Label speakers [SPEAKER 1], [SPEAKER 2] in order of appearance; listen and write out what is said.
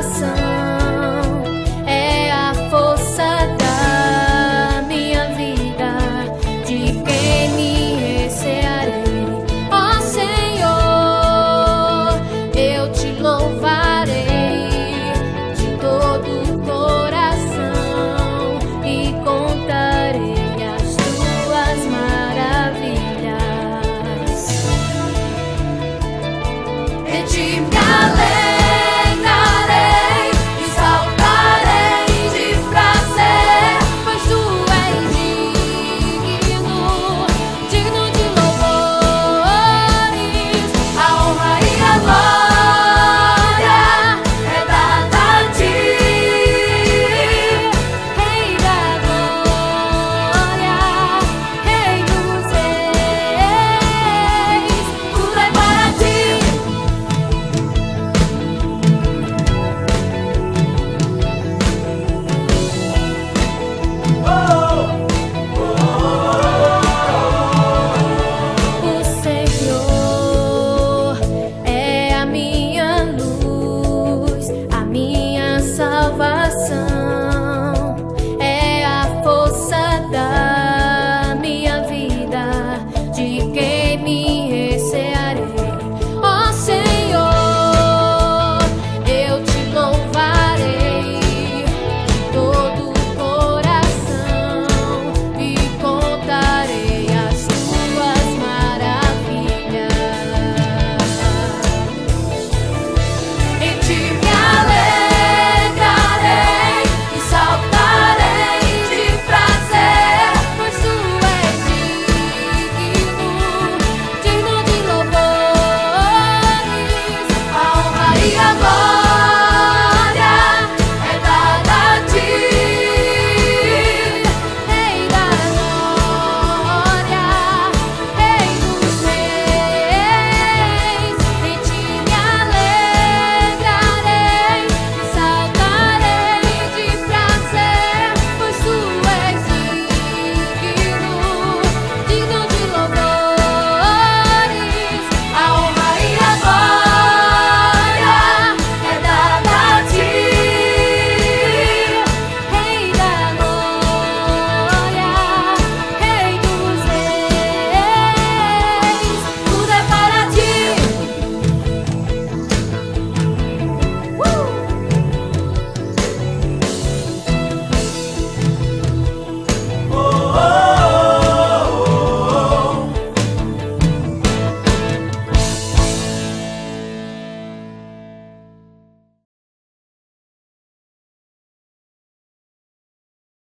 [SPEAKER 1] coração é a força da minha vida, de quem me recearei. Ó Senhor, eu te louvarei de todo o coração e contarei as tuas maravilhas.